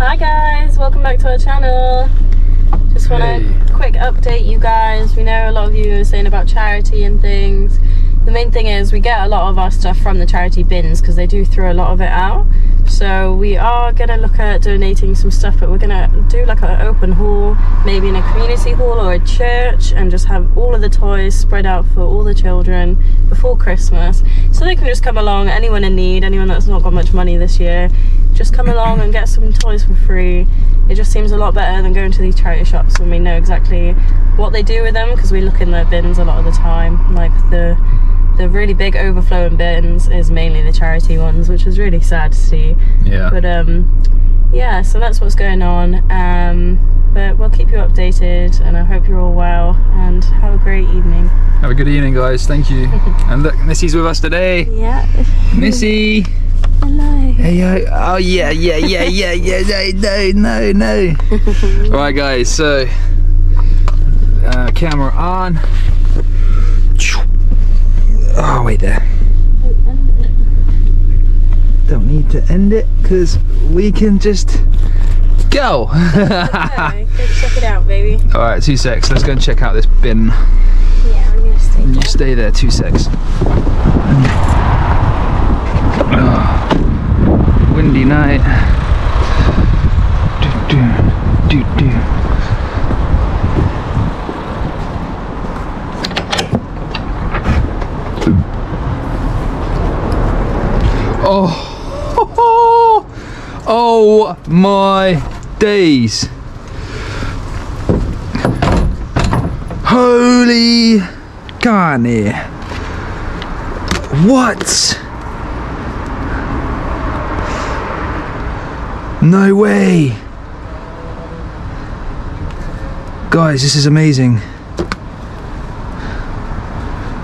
Hi guys, welcome back to our channel. Just want to Hey. quick update you guys. We know a lot of you are saying about charity and things. The main thing is we get a lot of our stuff from the charity bins because they do throw a lot of it out. So we are gonna look at donating some stuff, but we're gonna do like an open haul, maybe in a community hall or a church, and just have all of the toys spread out for all the children before Christmas, so they can just come along. Anyone in need, anyone that's not got much money this year, just come along and get some toys for free. It just seems a lot better than going to these charity shops when we know exactly what they do with them because we look in their bins a lot of the time. Like the the really big overflowing bins is mainly the charity ones, which is really sad to see. Yeah. But um, yeah, so that's what's going on. Um, but we'll keep you updated, and I hope you're all well and have a great evening. Have a good evening, guys. Thank you. and look, Missy's with us today. Yeah. Missy. Hello. Hey yo. Oh yeah, yeah, yeah, yeah, yeah. No, no, no, no. All right, guys. So, uh, camera on. Oh wait there. Don't need to end it because we can just go. Okay, go check it out, baby. All right, two secs. Let's go and check out this bin. Yeah, we're gonna stay You there. stay there, two secs. Ah, windy night. Do, do, do, do. Oh, oh my days. Holy carne. What? No way. Guys, this is amazing.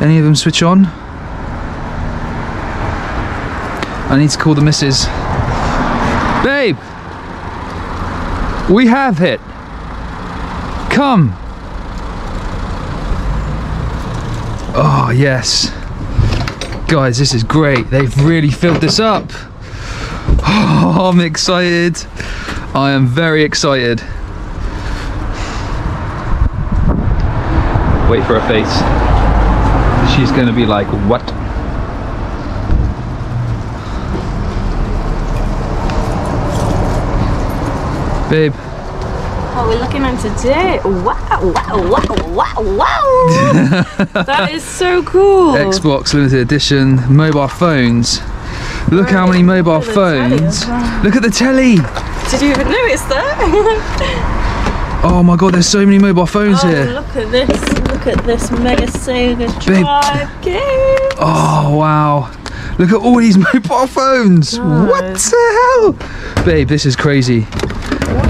Any of them switch on? I need to call the missus. Babe! We have it! Come! Oh, yes. Guys, this is great. They've really filled this up. Oh, I'm excited. I am very excited. Wait for her face. She's to be like, what? Babe, What we're looking at today. Wow, wow, wow, wow, wow. that is so cool. Xbox limited edition mobile phones. Look how many mobile Look at the telly phones. well. Look at the telly. Did you even notice that? Oh my god, there's so many mobile phones oh, here. look at this. Look at this Mega Sega Babe. Drive game. Oh wow. Look at all these mobile phones. God. What the hell? Babe, this is crazy.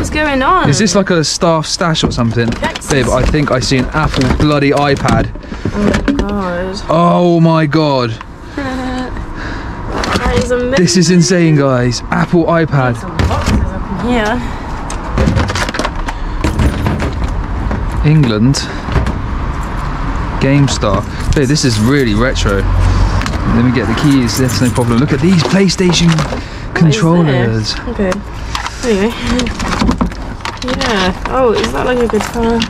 What is going on? Is this like a staff stash or something? Yes. Babe, I think I see an Apple bloody iPad. Oh god. Oh my god. That is amazing. This is insane, guys. Apple iPad. Some boxes up in here. England. GameStar. Babe, this is really retro. Let me get the keys. That's no problem. Look at these PlayStation controllers. Okay. Anyway. Yeah. Oh, is that like a guitar?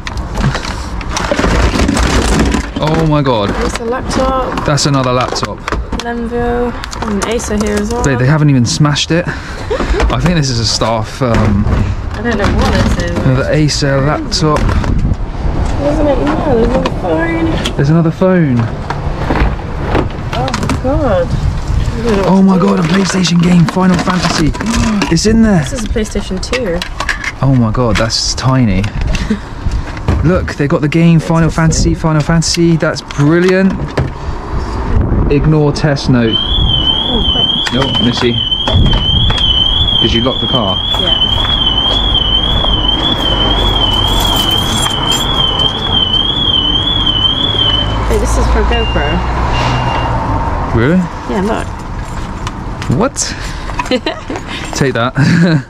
Oh my god. It's a laptop. That's another laptop. Lenovo. And an Acer here as well. Babe, they haven't even smashed it. I think this is a staff um, I don't know what this is. the Acer laptop. Isn't it? Yeah, there's another phone. There's another phone. Oh my god. I don't know what Oh my god, a PlayStation game, Final Fantasy. It's in there. This is a PlayStation 2. Oh my god, that's tiny. Look, they got the game Final Fantasy, Final Fantasy. That's brilliant. Ignore test note. Oh, No, Missy. Did you lock the car? Yeah. Hey, this is for GoPro. Really? Yeah, look. What? Take that.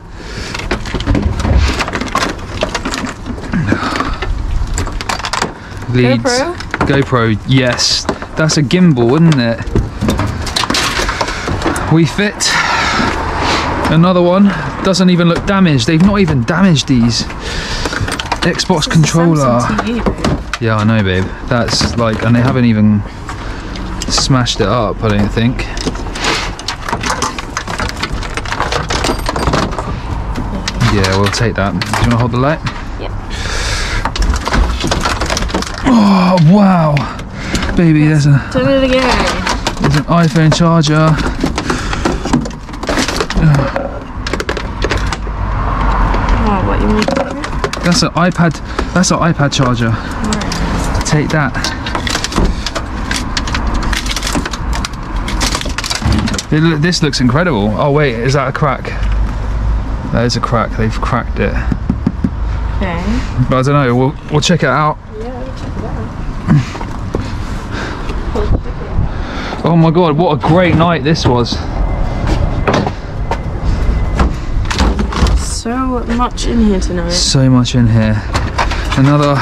Leads. GoPro? GoPro, yes. That's a gimbal, isn't it? We fit another one. doesn't even look damaged. They've not even damaged these Xbox controller. Yeah, I know, babe. That's like, and they haven't even smashed it up. I don't think. Yeah, we'll take that. Do you want to hold the light? Yep. Oh wow, baby! There's a Turn it again. there's an iPhone charger. Oh, what you mean? That's an iPad. That's an iPad charger. Right. Take that. It this looks incredible. Oh wait, is that a crack? That is a crack. They've cracked it. Okay. But I don't know. We'll we'll check it out. Yeah, we'll check it out. Oh my god, what a great night this was. So much in here tonight. So much in here. Another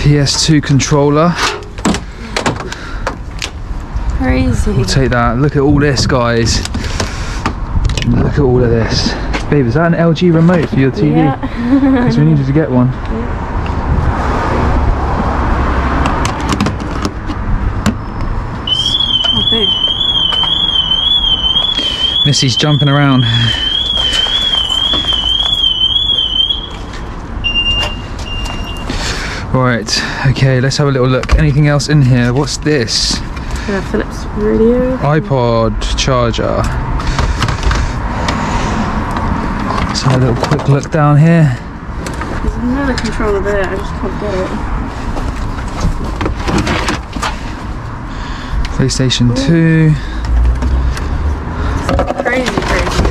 PS2 controller. Crazy. We'll take that. Look at all this, guys. Look at all of this. Babe, is that an LG remote for your TV? Yeah. Because we needed to get one. Oh, big. Missy's jumping around. Right, okay, let's have a little look. Anything else in here? What's this? Yeah, Philips radio. iPod charger. Let's have a little quick look down here. There's another controller there. I just can't get it. PlayStation 2. Crazy, crazy.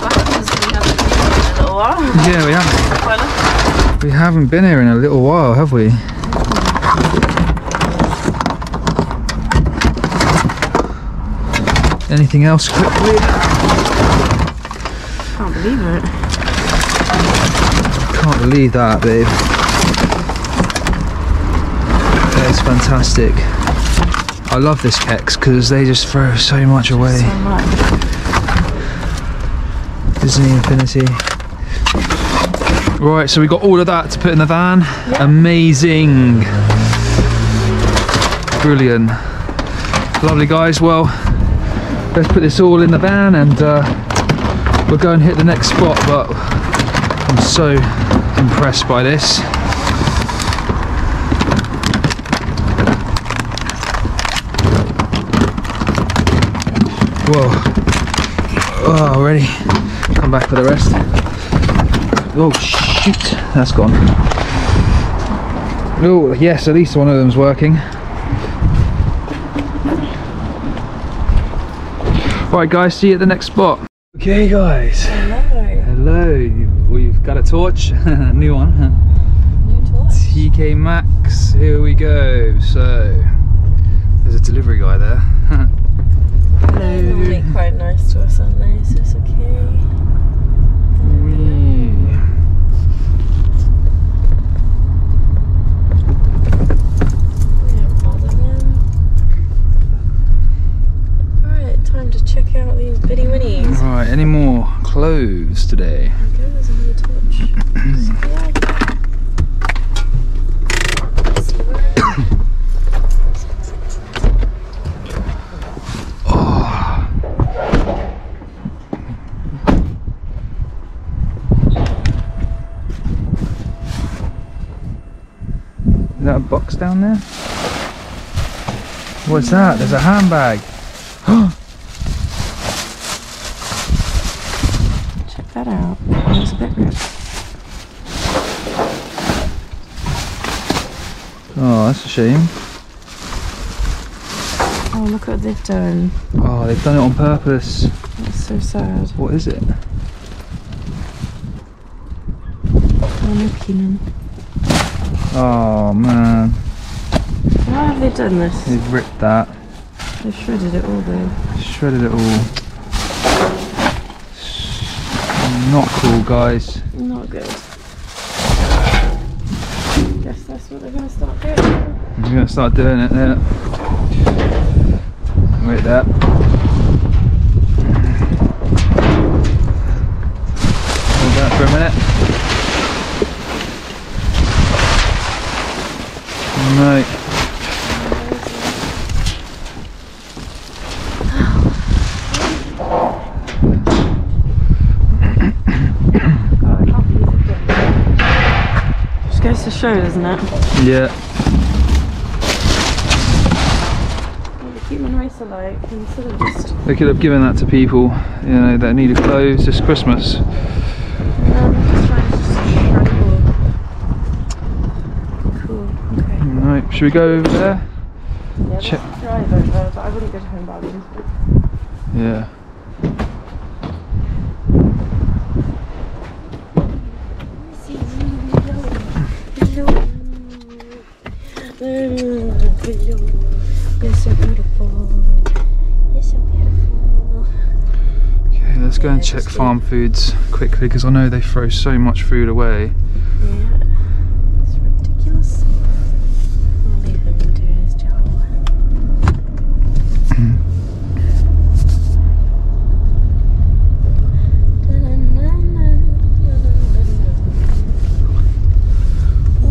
What happens when you haven't been in a little while? Yeah, we haven't we haven't been here in a little while, have we? Hmm. Anything else quickly? can't believe it. Can't believe that, babe. That is fantastic. I love this CeX because they just throw so much away. So much. Disney Infinity. Right, so we got all of that to put in the van. Amazing. Brilliant. Lovely, guys. Well, let's put this all in the van and uh, we'll go and hit the next spot. But I'm so impressed by this. Whoa. Oh, ready? Come back for the rest. Oh shoot, that's gone. Oh yes, at least one of them's working. Right guys, see you at the next spot. Okay guys, Hello. hello. We've got a torch, a new one. huh? New torch. TK Maxx, here we go. So, there's a delivery guy there. They're normally quite nice to us, aren't they? So it's okay. Whee. We don't bother them. Alright, time to check out these bitty winnies. Right, any more clothes today? Is that a box down there? What's that? There's a handbag. Check that out. It's a bit ripped. Oh, shame. Oh, look what they've done. Oh, they've done it on purpose. That's so sad. What is it? Oh, no, Keenan. Oh man, Why have they done this? they've ripped that, They've shredded it all though. shredded it all. Not cool, guys. Not good. Guess that's what they're gonna start doing. I'm gonna start doing it. Yeah. Wait there. Hold that for a minute. Right. Just goes to show, doesn't it? Yeah. Human race alike, instead of just They could have given that to people, you know, that needed clothes this Christmas. um, just trying to strangle. Cool. Okay. Right, should we go over there? Yeah, Check. let's drive over, but I wouldn't go to Home Bargains. Yeah. You're so beautiful. You're so beautiful. Okay, let's go and check farm foods quickly because I know they throw so much food away. Yeah. It's ridiculous. I'll leave do his job.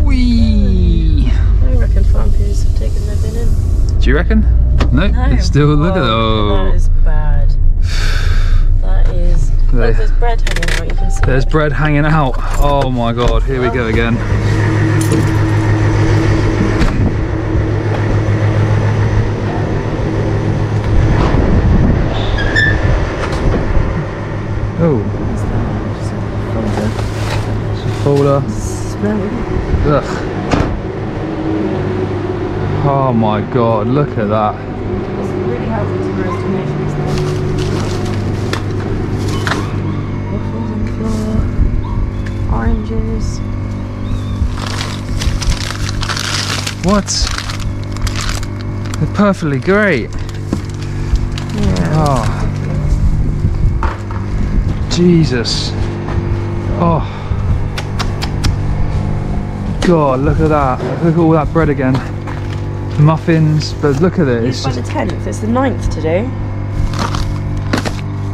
Whee! I reckon farm foods have taken their bin in. Do you reckon? No, No. it's still look at oh, Whoa, oh. That is bad. That there's bread hanging out. You can see. There's it. bread hanging out. Oh my god, here we go again. Oh, What's that? Just a it's a folder. folder. Smell. Ugh. Oh my god, look at that. Oranges. What? They're perfectly great. Yeah. Oh. Jesus. Oh. God, look at that. Look at all that bread again. Muffins, but look at it. It's by the 10th. It's the 9th today.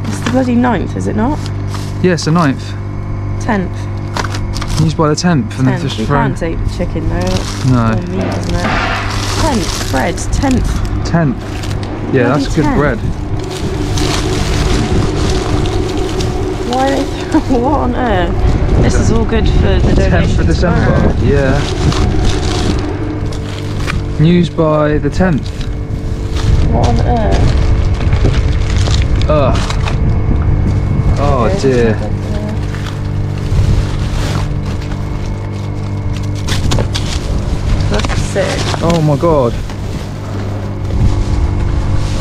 It's the bloody 9th, is it not? yes, the 9th. 10th. Used by the 10th. And they've 10th. just You thrown. can't take the chicken though. That's No. meat, isn't it? 10th. Bread. 10th. 10th. Yeah, Bloody that's good bread. Why they throw what on earth? This is all good for the donation 10th of December. tomorrow. Yeah. News by the 10th. What on earth? Ugh. Oh dear. Sick. Oh my god.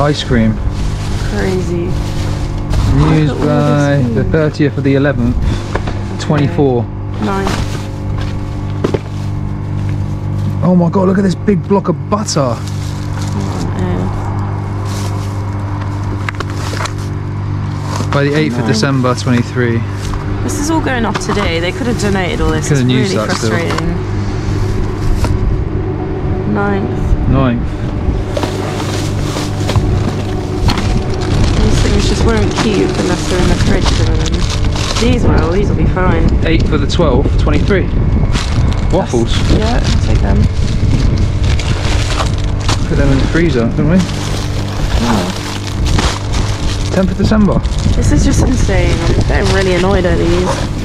Ice cream. Crazy. News Look at all by the 30th of the 11th, 24. Nice. Oh my god, look at this big block of butter. What on earth? By the 8th of December, 23. This is all going off today. They could have donated all this. Could have it's really frustrating. still. Ninth. 9th. These things just won't keep unless they're in the fridge for them. These will. These will be fine. 8 for the 12, 23. Waffles. Yeah, I'll take them. Put them in the freezer, didn't we? Oh. 10th of December. This is just insane. I'm getting really annoyed at these.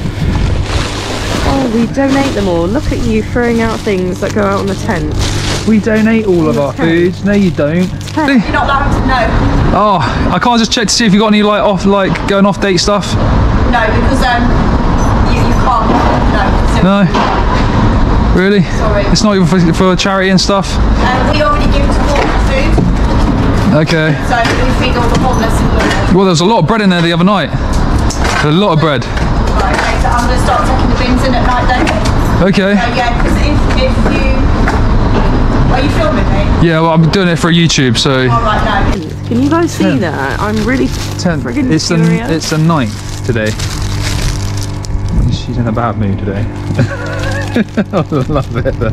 Oh, we donate them all. Look at you throwing out things that go out on the tent. We donate all of our 10th. foods. No, you don't. Ten. See? You're not allowed to know. Oh, I can't just check to see if you got any like off, like going off date stuff. No, because um, you, you can't. No. So, No. Really? Sorry. It's not even for, for charity and stuff. Um, we already give to homeless food, Okay. so we feed all the homeless. Well, there was a lot of bread in there the other night. A lot of bread. Right, okay, I'm going to start taking the bins in at night then. Okay. So yeah, because if, if you... Are you filming me? Yeah, well, I'm doing it for YouTube, so Alright, no. Can you guys see Ten. that? I'm really 10th. friggin' It's the furious. it's the 9th today. She's in a bad mood today. I love it. The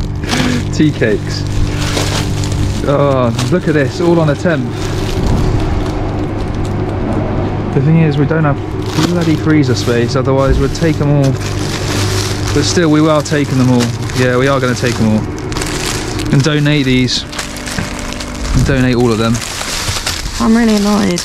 tea cakes. Oh, look at this, all on a 10th. The thing is, we don't have bloody freezer space, otherwise we'd take them all. But still, we are taking them all. Yeah, we are going to take them all. And donate these. And donate all of them. I'm really annoyed.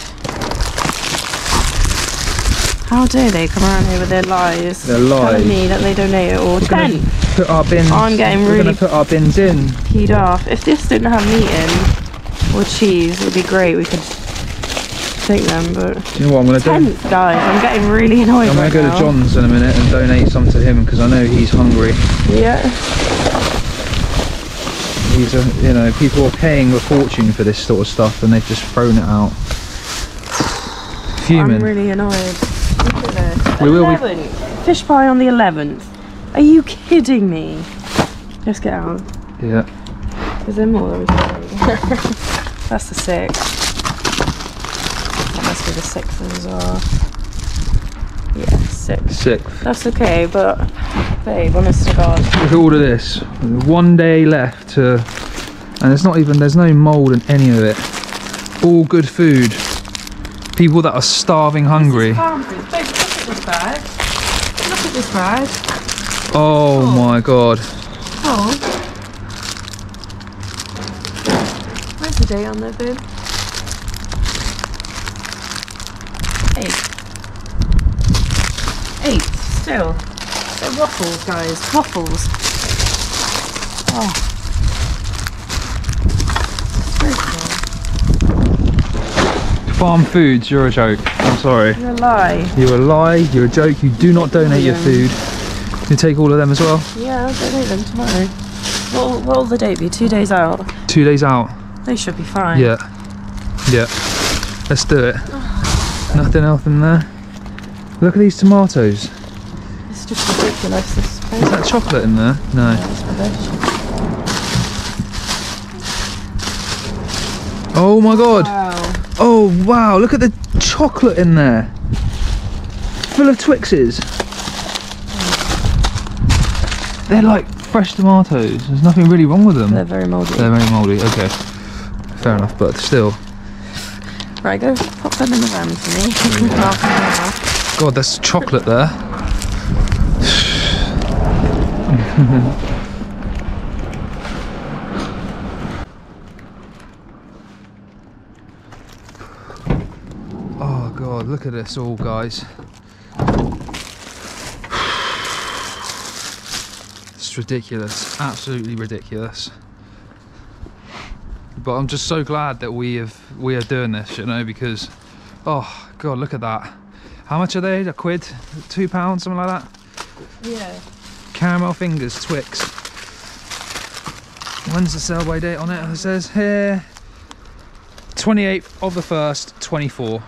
How dare they come around here with their lies? Their lies. Telling me that they donate it all. Ten. Put our bins. I'm getting we're really- going to put our bins in. Keyed off. If this didn't have meat in or cheese, it would be great. We could take them, but You know what? I'm to do. guys. I'm getting really annoyed I'm going right to go now. to John's in a minute and donate some to him because I know he's hungry. Yeah. He's a, you know, people are paying a fortune for this sort of stuff and they've just thrown it out. Fuming. I'm really annoyed. Look at this. We will be- Fish pie on the 11th. Are you kidding me? Let's get out. yeah. Is there more that we can do? That's the 6th. That the 6th as well. Yeah, six. Sixth. That's okay, but babe, honest to God. Look at all of this. One day left to, and it's not even. There's no mold in any of it. All good food. People that are starving hungry. Babe, look at this bag. Look at this bag. Oh my god. Oh. Where's the date on there, babe? Still. So waffles, guys. Waffles. Oh. Farm foods. You're a joke. I'm sorry. You're a lie. You're a lie. You're a joke. You do not donate your food. You take all of them as well. Yeah, I'll donate them tomorrow. What, what will the date be? Two days out? Two days out. They should be fine. Yeah. Yeah. Let's do it. Oh. Nothing else in there. Look at these tomatoes. It's just ridiculous. This Is that chocolate in there? No. Rubbish. Oh my god. Wow. Oh wow, look at the chocolate in there. Full of Twixes. They're like fresh tomatoes. There's nothing really wrong with them. They're very mouldy. They're very mouldy, okay. Fair enough, but still. Right, go pop them in the van for me. Half an hour. God, there's chocolate there. oh god, look at this all guys. It's ridiculous, absolutely ridiculous. But I'm just so glad that we have we are doing this, you know, because oh god, look at that. How much are they? A quid? Two pounds, something like that? Yeah. Caramel fingers, Twix. When's the sell by date on it? It says here 28th of the 1st, 24.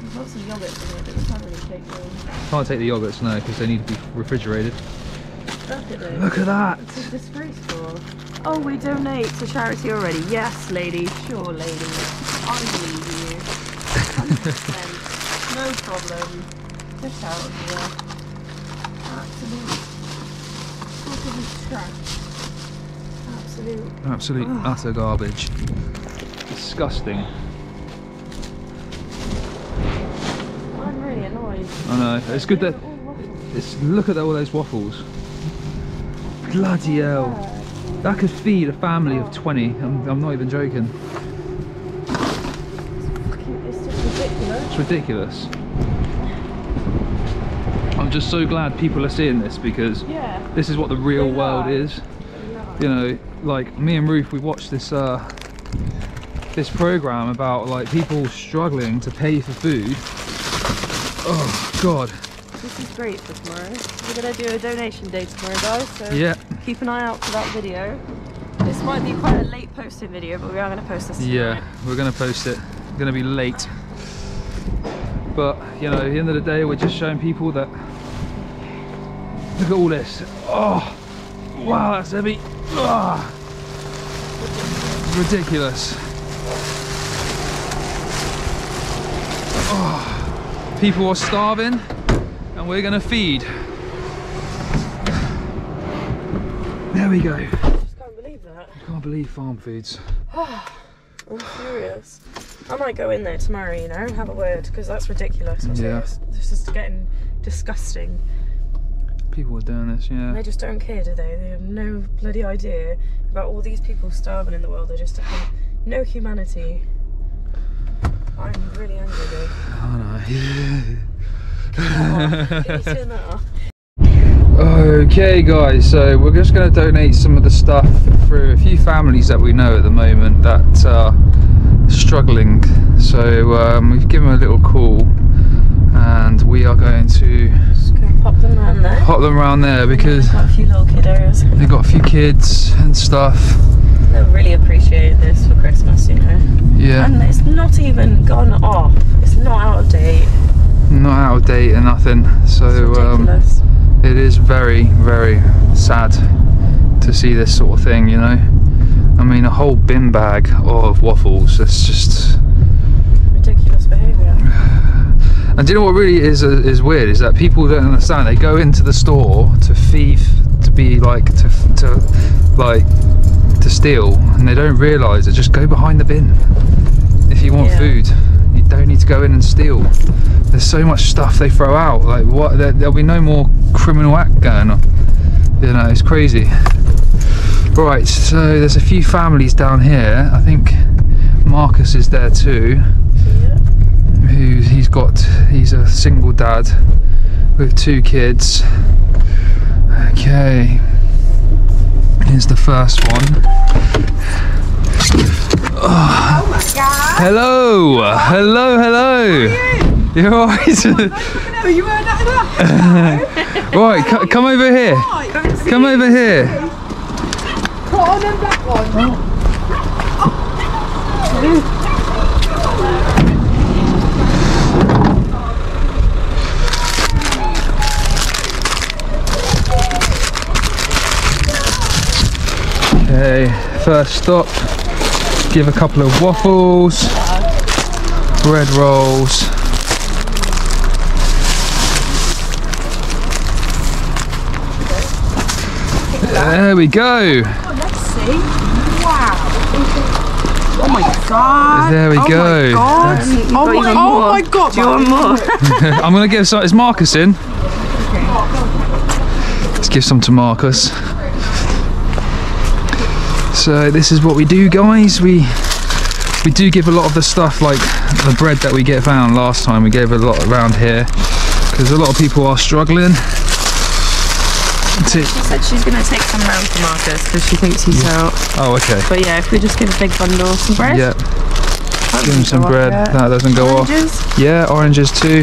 There's lots of yogurt in here, but can't really take them. Can't take the yogurts now because they need to be refrigerated. Look at. That. Is disgraceful. Oh, we donate to charity already. Yes, lady. Sure, lady. I believe you. 100%. no problem. Fish out of here. Absolute. Look at this trash. Absolute. Absolute utter garbage. Disgusting. I'm really annoyed. I know. It's good that it's look at all those waffles. Bloody hell. That could feed a family of 20. I'm, I'm not even joking. Fucking- It's just ridiculous. It's ridiculous. I'm just so glad people are seeing this because Yeah. this is what the real They world lie. is. You know, like me and Ruth, we watched this uh, this program about like people struggling to pay for food. Oh God. This is great for tomorrow. We're gonna do a donation day tomorrow, guys. So Yeah. keep an eye out for that video. This might be quite a late posting video, but we are gonna post this. Yeah, we're gonna post it. Gonna be late. But you know, at the end of the day, we're just showing people that. Look at all this. Oh, wow, that's heavy. Ah, ridiculous. Oh, people are starving, and we're gonna feed. There we go. Just can't believe that. I Can't believe farm foods. I'm furious. I might go in there tomorrow, you know, and have a word because that's ridiculous. Yeah. This is getting disgusting. People are doing this, yeah. They just don't care, do they? They have no bloody idea about all these people starving in the world. They just have no humanity. I'm really angry, though. I know. Can you turn that off? Okay, guys, so we're just going to donate some of the stuff for a few families that we know at the moment that are struggling. So um, we've given them a little call and we are going to pop them around there. hop them around there because Got a few little kiddos. they've got a few kids and stuff. They'll really appreciate this for Christmas, you know. Yeah, And it's not even gone off. It's not out of date. not out of date and nothing. So um, it is very, very sad to see this sort of thing, you know. I mean, a whole bin bag of waffles. that's just. ridiculous behaviour. And do you know what really is uh, is weird is that people don't understand. They go into the store to thief, to be like to to like to steal, and they don't realise that just go behind the bin. If you want Yeah. food, you don't need to go in and steal. There's so much stuff they throw out. Like what? There, there'll be no more criminal act going on. You know, it's crazy. Right, so there's a few families down here. I think Marcus is there too. Yeah. who he's got he's a single dad with two kids. Okay. Here's the first one. Oh my god. hello. Hello hello. You're alright No, you weren't that right come over here. Come over here Ones. okay first stop. Give a couple of waffles. Bread rolls. There we go see. Wow. Oh my god. There we oh go. My god. Oh, my, even oh more. my god. Do you want more? I'm gonna give some. Is Marcus in? Let's give some to Marcus. So this is what we do, guys. We we do give a lot of the stuff, like the bread that we get found last time. We gave a lot around here because a lot of people are struggling. She said she's going to take some round for Marcus because she thinks he's out. oh, okay. But yeah, if we just give a big bundle of some bread. Yeah, that give him some bread. yet. That doesn't go off. Yeah, oranges too,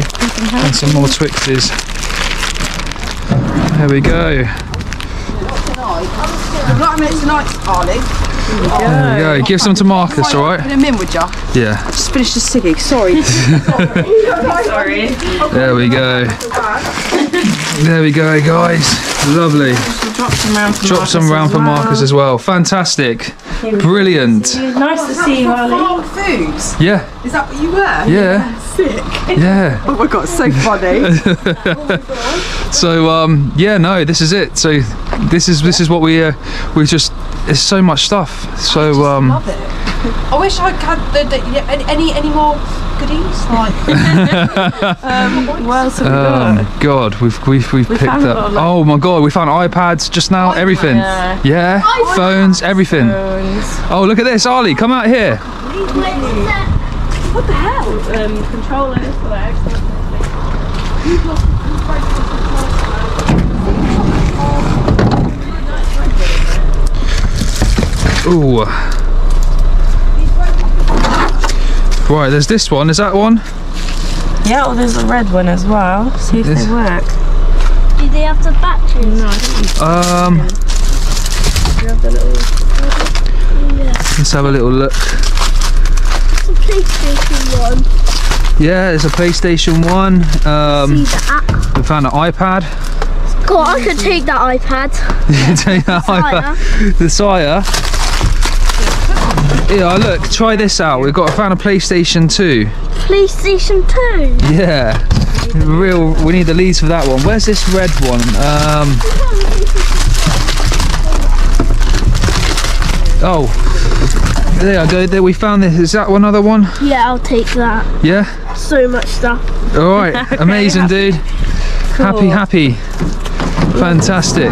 and some more Twixes. There we go. I'd like to make tonight, Arlie. There we go. Give some to Marcus, all right? Put him in, would ya? Yeah. Just finished the ciggy. Sorry. Sorry. There we go. There we go, guys. Lovely. Drop some round for Marcus some round as for well. Marcus as well. Fantastic. Brilliant. Nice to see you, Ali. Farm foods. Yeah. Is that what you were? Yeah. Sick. Yeah. Oh my god, so funny. So um yeah, no, this is it. So this is this is what we uh we just It's so much stuff. So um Love it. I wish I had the, the, yeah, any, any any more goodies. Like What else have we um, got? God, we've we've we've picked found a up. lot of, like- oh my God, we found iPads just now. Everything. Yeah. Yeah. Phones, everything. Phones. Oh, look at this, Ali. Come out here. what the hell? Um, controllers for the Xbox. Ooh. Right, there's this one. Is that one? Yeah, well, there's a red one as well. See if Yes. they work. Do they have the batteries? No, I think Um, you have the little. let's have a little look. It's a PlayStation one. Yeah, it's a PlayStation 1. Um, See that? we found an iPad. God, I could take that iPad. You can take that iPad. The Sire. Yeah, look, try this out. We've got found a PlayStation 2. PlayStation 2. Yeah. Real we need the leads for that one. Where's this red one? Um Oh, there I go. There we found this. Is that one other one? Yeah, I'll take that. Yeah. So much stuff. All right. Amazing, dude. Happy, Cool. happy. Fantastic.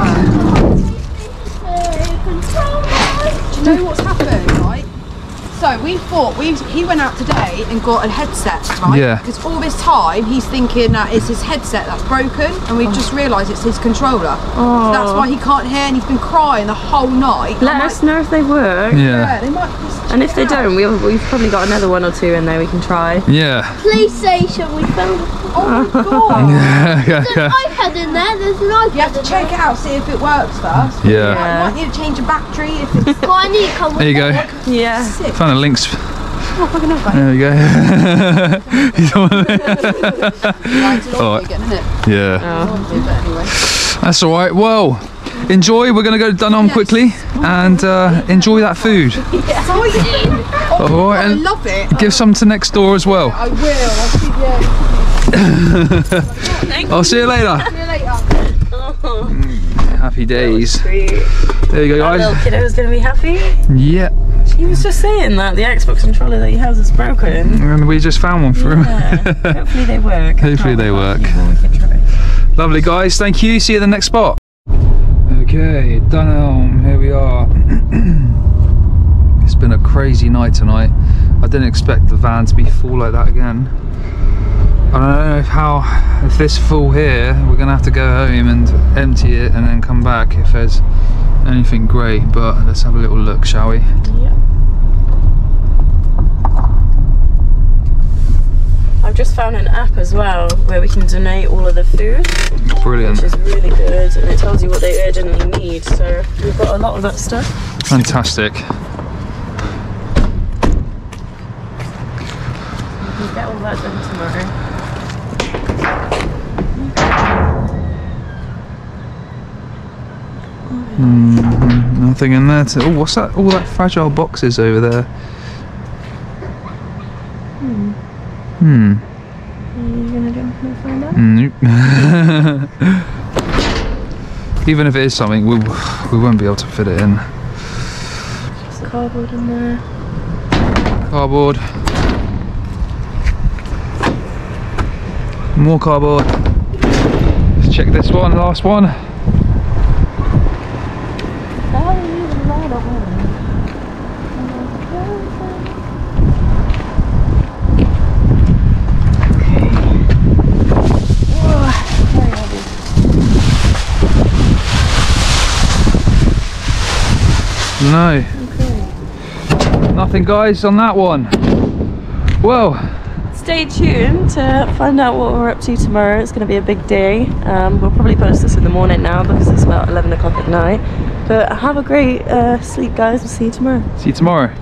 Do you know what's happened, right? So we thought we he went out today and got a headset, right? Yeah. Because all this time he's thinking that it's his headset that's broken, and we've just realised it's his controller. So that's why he can't hear, and he's been crying the whole night. Let I'm us like, know if they work. Yeah, Yeah. they might. just And if they out. don't, we've, we've probably got another one or two in there we can try. Yeah. PlayStation, we found Oh my god! Yeah. yeah, there's an iPad in there. There's an iPad You have to check there. it out, see if it works first. Yeah. Like, you might need to change a battery if it's Well, I need to come There you go. Yeah. sick. Found the links. Oh, fucking hell, guys. There we go. You don't wanna- Right, it's a All lot right. again, isn't it? yeah. Lovely, but anyway. That's all right. Well, enjoy. We're going to go Dunelm Yes. quickly and uh, enjoy that food. So I, All right. I And love it. give some to next door as well. I will. I'll see you, I'll see you later. see you later. Happy days. There you go, Our little guys. kiddo's gonna be happy. Yeah. He was just saying that the Xbox controller that he has is broken. And we just found one for him. Hopefully they work. Hopefully they work. Well, we can try. Lovely, guys. Thank you. See you at the next spot. Okay, Dunelm. Um, here we are. it's been a crazy night tonight. I didn't expect the van to be full like that again. I don't know if how if this full here, we're gonna have to go home and empty it and then come back if there's anything great. But let's have a little look, shall we? Yeah. I've just found an app as well where we can donate all of the food, Brilliant, which is really good, and it tells you what they urgently need. So we've got a lot of that stuff. fantastic. We'll get all that done tomorrow. Mhm, Nothing in there. To, oh, what's that? All that fragile boxes over there. Hmm. Are you gonna jump and find out? Nope. Even if it is something, we, we won't be able to fit it in. There's cardboard in there. Cardboard. More cardboard. Let's check this one, last one. No. Nothing, guys, on that one. Well, Stay tuned to find out what we're up to tomorrow. It's going to be a big day. Um, we'll probably post this in the morning now because it's about 11 o'clock at night. But have a great uh, sleep, guys. We'll see you tomorrow. see you tomorrow.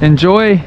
Enjoy